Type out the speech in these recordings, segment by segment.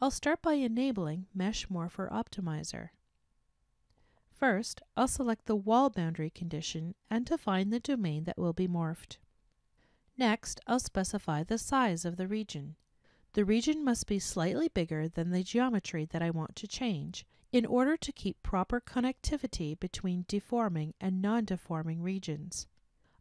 I'll start by enabling Mesh Morpher Optimizer. First, I'll select the wall boundary condition and define the domain that will be morphed. Next, I'll specify the size of the region. The region must be slightly bigger than the geometry that I want to change in order to keep proper connectivity between deforming and non-deforming regions.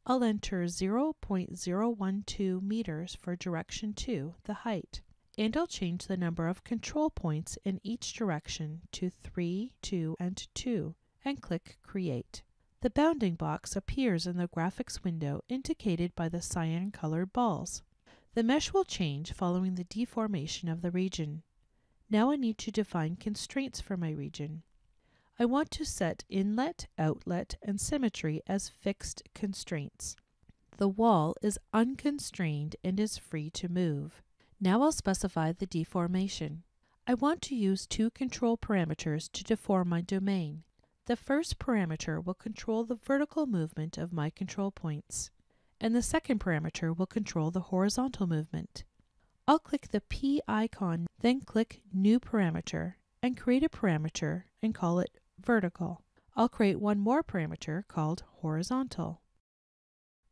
I'll enter 0.012 meters for direction 2, the height and I'll change the number of control points in each direction to 3, 2, and 2, and click Create. The bounding box appears in the graphics window indicated by the cyan colored balls. The mesh will change following the deformation of the region. Now I need to define constraints for my region. I want to set inlet, outlet, and symmetry as fixed constraints. The wall is unconstrained and is free to move. Now I'll specify the deformation. I want to use two control parameters to deform my domain. The first parameter will control the vertical movement of my control points, and the second parameter will control the horizontal movement. I'll click the P icon, then click New Parameter, and create a parameter and call it Vertical. I'll create one more parameter called Horizontal.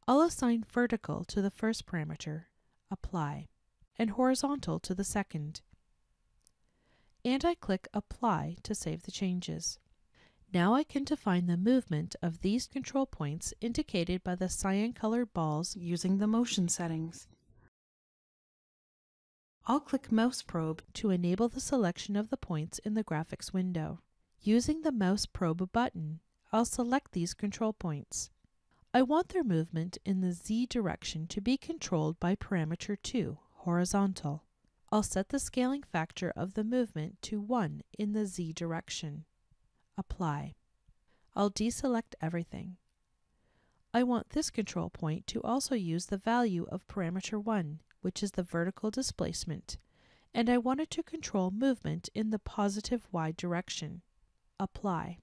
I'll assign Vertical to the first parameter, Apply and horizontal to the second. And I click Apply to save the changes. Now I can define the movement of these control points indicated by the cyan colored balls using the motion settings. I'll click Mouse Probe to enable the selection of the points in the graphics window. Using the Mouse Probe button, I'll select these control points. I want their movement in the Z direction to be controlled by parameter 2, horizontal. I'll set the scaling factor of the movement to 1 in the z direction. Apply. I'll deselect everything. I want this control point to also use the value of parameter 1, which is the vertical displacement, and I want it to control movement in the positive y direction. Apply.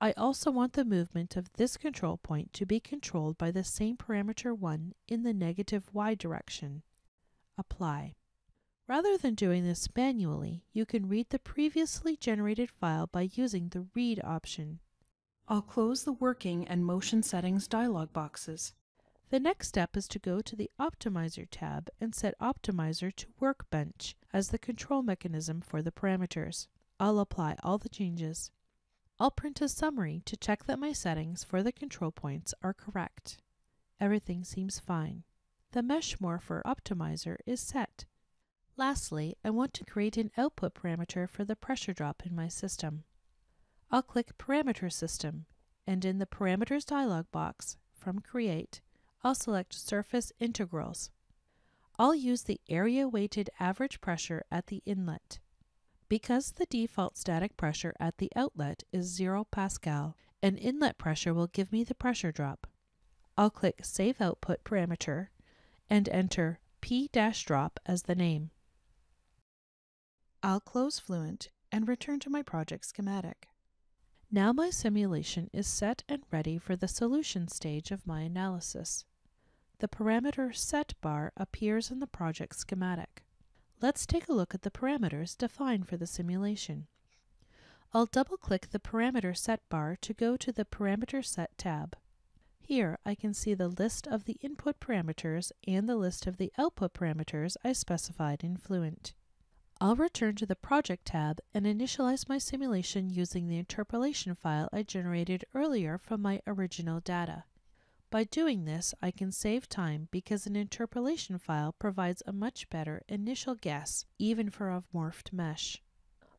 I also want the movement of this control point to be controlled by the same parameter 1 in the negative y direction. Apply. Rather than doing this manually, you can read the previously generated file by using the Read option. I'll close the Working and Motion Settings dialog boxes. The next step is to go to the Optimizer tab and set Optimizer to Workbench as the control mechanism for the parameters. I'll apply all the changes. I'll print a summary to check that my settings for the control points are correct. Everything seems fine the Mesh Morpher Optimizer is set. Lastly, I want to create an output parameter for the pressure drop in my system. I'll click Parameter System, and in the Parameters dialog box, from Create, I'll select Surface Integrals. I'll use the area-weighted average pressure at the inlet. Because the default static pressure at the outlet is 0 Pascal, an inlet pressure will give me the pressure drop. I'll click Save Output Parameter and enter p-drop as the name. I'll close Fluent and return to my project schematic. Now my simulation is set and ready for the solution stage of my analysis. The parameter set bar appears in the project schematic. Let's take a look at the parameters defined for the simulation. I'll double-click the parameter set bar to go to the Parameter Set tab. Here I can see the list of the input parameters and the list of the output parameters I specified in Fluent. I'll return to the Project tab and initialize my simulation using the interpolation file I generated earlier from my original data. By doing this, I can save time because an interpolation file provides a much better initial guess, even for a morphed mesh.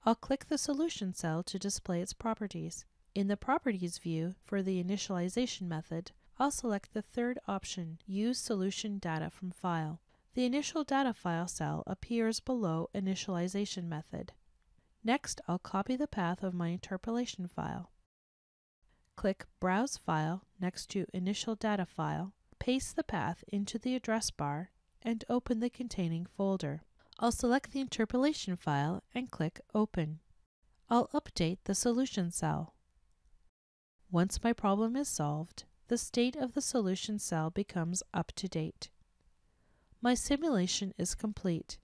I'll click the solution cell to display its properties. In the Properties view, for the initialization method, I'll select the third option, Use Solution Data from File. The initial data file cell appears below Initialization Method. Next, I'll copy the path of my interpolation file. Click Browse File next to Initial Data File, paste the path into the address bar, and open the containing folder. I'll select the interpolation file and click Open. I'll update the solution cell. Once my problem is solved, the state of the solution cell becomes up to date. My simulation is complete.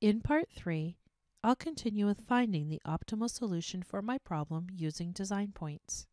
In part 3, I'll continue with finding the optimal solution for my problem using design points.